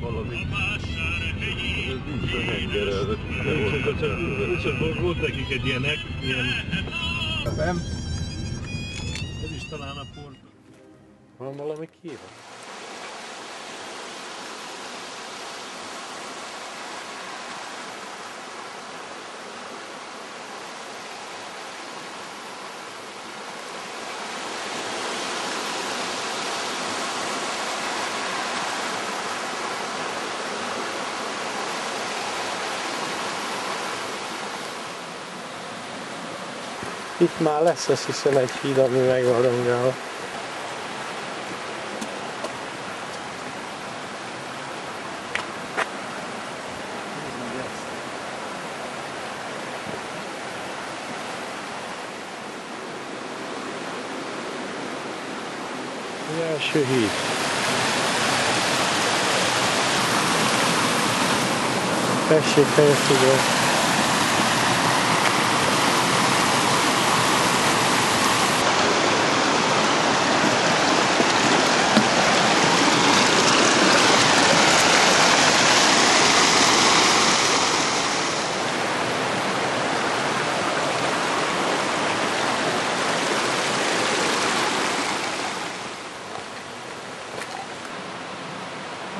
valamit. Ez nincs a hengerelve. Csak, volt- volt nekik egy ilyenek, ilyen, Nem? ez is talán a port. Van valami kívül? Itt már lesz azt hiszem egy híd, ami meg rongálva. Első híd. Tessék, fejlesztőből. Az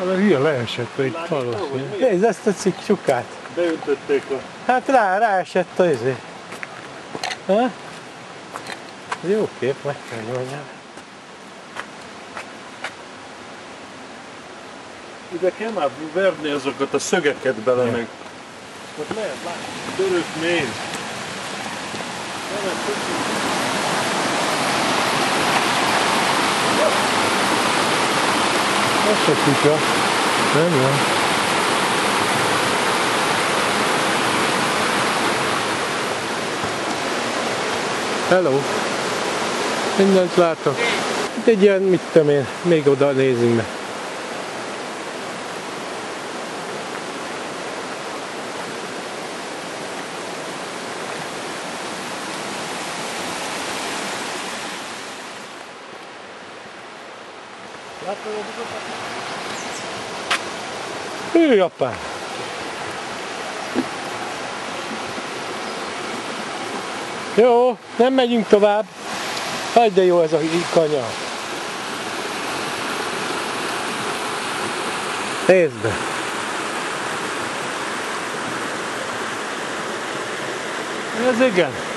a hülye leesett, hogy itt valószínű. Nézd ezt a cikk csukát. Beütötték a... Hát rá, ráesett a izé. Ha? Jó kép, meg kell nyolni. Ide kell már verni azokat a szögeket bele meg. Ott lehet látni. Török méz. Nem, ez Ez se kutya. Nem jó. Hello. Mindent látok. Itt egy ilyen, mit tudom én, még oda nézzünk meg. Hű, apám! Jó, nem megyünk tovább. Hagyd de jó ez a kanya. Nézd be! Ez igen.